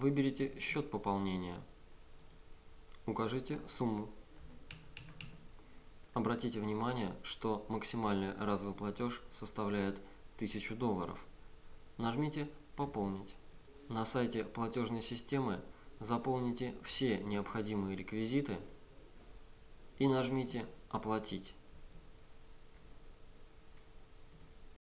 Выберите счет пополнения. Укажите сумму. Обратите внимание, что максимальный разовый платеж составляет 1000 долларов. Нажмите «Пополнить». На сайте платежной системы заполните все необходимые реквизиты и нажмите «Оплатить».